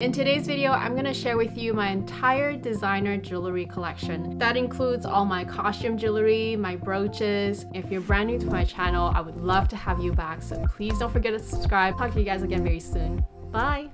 In today's video, I'm gonna share with you my entire designer jewelry collection. That includes all my costume jewelry, my brooches. If you're brand new to my channel, I would love to have you back, so please don't forget to subscribe. Talk to you guys again very soon. Bye!